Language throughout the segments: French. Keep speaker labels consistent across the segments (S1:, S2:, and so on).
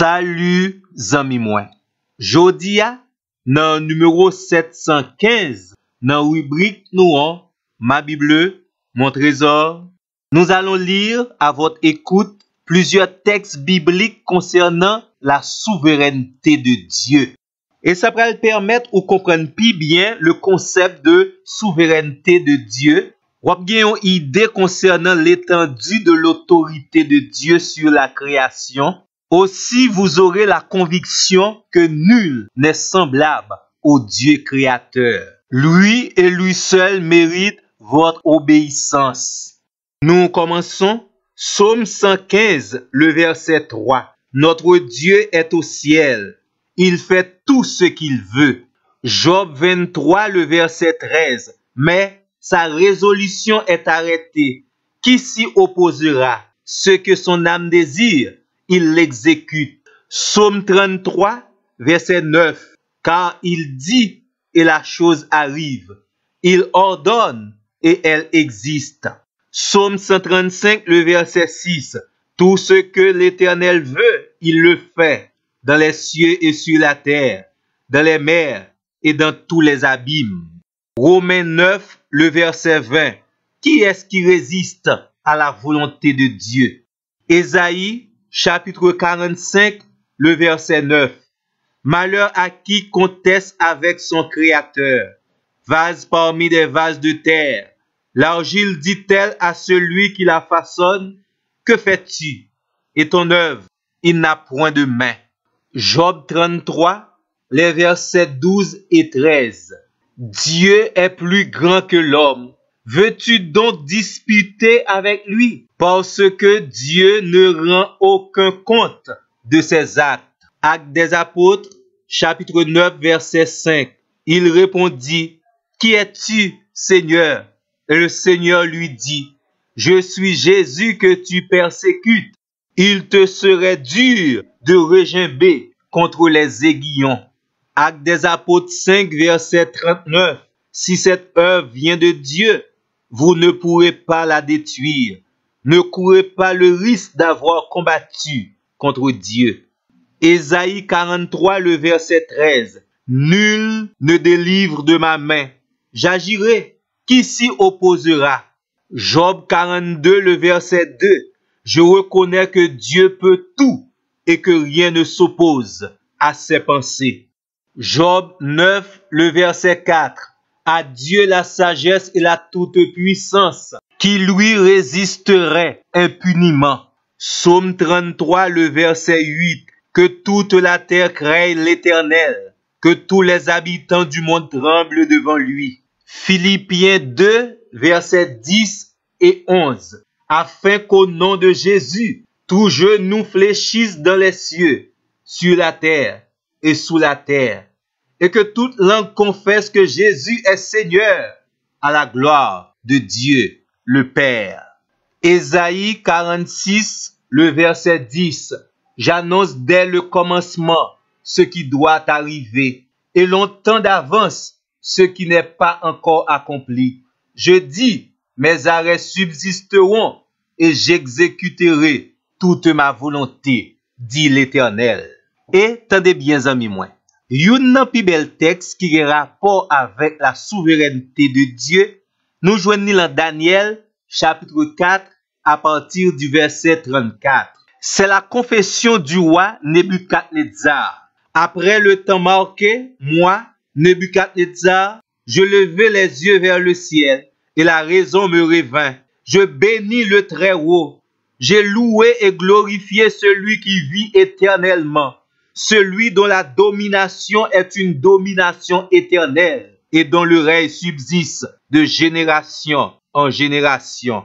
S1: Salut zami mwen. Jodi ya nan numero 715 nan rubrik nou an Ma Bible, Mon Trésor. Nous allons lire à votre écoute plusieurs textes bibliques concernant la souveraineté de Dieu. Et ça va permettre ou comprendre plus bien le concept de souveraineté de Dieu Wap gen yon ide konsernan l'étendue de l'autorité de Dieu sur la création Aussi, vous aurez la conviction que nul n'est semblable au Dieu créateur. Lui et lui seul mérite votre obéissance. Nous commençons. Psaume 115, le verset 3. Notre Dieu est au ciel. Il fait tout ce qu'il veut. Job 23, le verset 13. Mais sa résolution est arrêtée. Qui s'y opposera? Ce que son âme désire, il l'exécute. Psaume 33, verset 9. Car il dit et la chose arrive. Il ordonne et elle existe. Psaume 135, le verset 6. Tout ce que l'Éternel veut, il le fait, dans les cieux et sur la terre, dans les mers et dans tous les abîmes. Romains 9, le verset 20. Qui est-ce qui résiste à la volonté de Dieu? Ésaïe, chapitre 45, le verset 9. Malheur à qui conteste avec son Créateur. Vase parmi des vases de terre. L'argile dit-elle à celui qui la façonne, Que fais-tu? Et ton œuvre, il n'a point de main. Job 33, les versets 12 et 13. Dieu est plus grand que l'homme. Veux-tu donc disputer avec lui? Parce que Dieu ne rend aucun compte de ses actes. Actes des apôtres, chapitre 9, verset 5. Il répondit, Qui es-tu, Seigneur? Et le Seigneur lui dit, Je suis Jésus que tu persécutes. Il te serait dur de regimber contre les aiguillons. Acte des apôtres 5, verset 39. Si cette œuvre vient de Dieu, vous ne pourrez pas la détruire. Ne courez pas le risque d'avoir combattu contre Dieu. Ésaïe 43, le verset 13. Nul ne délivre de ma main. J'agirai. Qui s'y opposera? Job 42, le verset 2. Je reconnais que Dieu peut tout et que rien ne s'oppose à ses pensées. Job 9, le verset 4. À Dieu la sagesse et la toute-puissance, qui lui résisterait impuniment. Psaume 33, le verset 8. Que toute la terre crée l'Éternel, que tous les habitants du monde tremblent devant lui. Philippiens 2, verset 10 et 11. Afin qu'au nom de Jésus, tout genou fléchisse dans les cieux, sur la terre et sous la terre, et que toute langue confesse que Jésus est Seigneur, à la gloire de Dieu, le Père. Ésaïe 46, le verset 10. J'annonce dès le commencement ce qui doit arriver, et longtemps d'avance ce qui n'est pas encore accompli. Je dis, mes arrêts subsisteront, et j'exécuterai toute ma volonté, dit l'Éternel. Et tendez bien, amis moi, yon nan pi bel texte qui est rapport avec la souveraineté de Dieu, nous joignons dans Daniel, chapitre 4, à partir du verset 34. C'est la confession du roi Nebuchadnezzar. Après le temps marqué, moi, Nebuchadnezzar, je levai les yeux vers le ciel, et la raison me revint. Je bénis le Très-Haut. J'ai loué et glorifié celui qui vit éternellement, celui dont la domination est une domination éternelle, et dont le règne subsiste de génération en génération.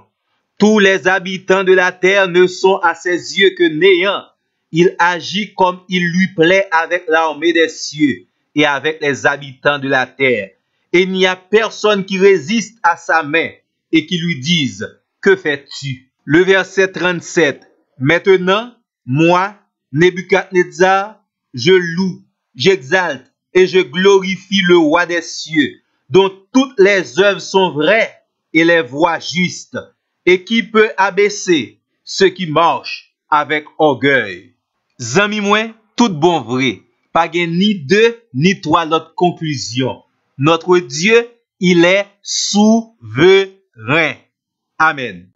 S1: Tous les habitants de la terre ne sont à ses yeux que néants. Il agit comme il lui plaît avec l'armée des cieux et avec les habitants de la terre. Et il n'y a personne qui résiste à sa main et qui lui dise, que fais-tu? Le verset 37. Maintenant, moi, Nebuchadnezzar, je loue, j'exalte et je glorifie le roi des cieux, dont toutes les œuvres sont vraies et les voies justes, et qui peut abaisser ceux qui marchent avec orgueil. Zami mwen, tout bon vre. Pa gen ni de, ni toa lot konklusyon. Notre Dieu, il est souverain. Amen.